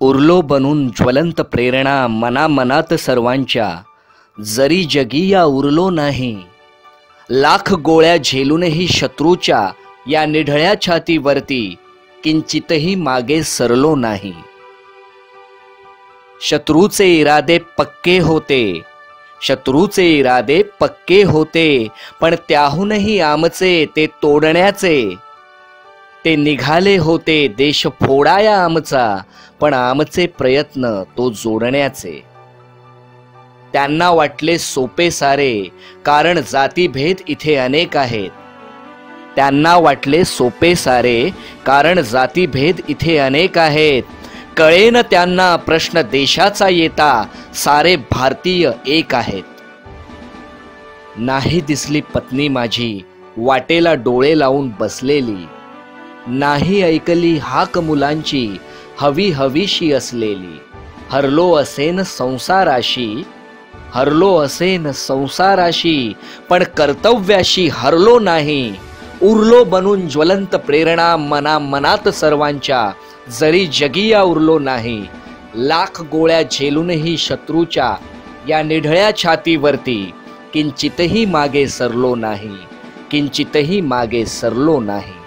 उरलो बनून ज्वलंत प्रेरणा मनामनात सर्वांच्या. जरी जगी या उरलो नाही. लाख गोळ्या झेलूनही शत्रूच्या या निढळ्या छातीवरती किंचितही मागे सरलो नाही. शत्रूचे इरादे पक्के होते. शत्रूचे इरादे पक्के होते पण त्याहूनही आमचे ते तोडण्याचे ते निघाले होते देश फोडाया आमचा पण आमचे प्रयत्न तो जोडण्याचे. त्यांना वाटले सोपे सारे कारण जातीभेद इथे अनेक आहेत. त्यांना वाटले सोपे सारे कारण जातीभेद इथे अनेक आहेत. कळेन त्यांना प्रश्न देशाचा येता सारे भारतीय एक आहेत. नाही दिसली पत्नी माझी वाटेला डोळे लावून बसलेली. नाही ऐकली हाक मुलांची हवी हवीशी असलेली. हरलो असेन संसाराशी हरलो असेन संसाराशी पण कर्तव्याशी हरलो नाही. उरलो बनून ज्वलंत प्रेरणा मना मनात सर्वांच्या जरी जगिया उरलो नाही. लाख गोळ्या झेलूनही शत्रूच्या या निढळ्या छातीवरती किंचितही मागे सरलो नाही. किंचितही मागे सरलो नाही.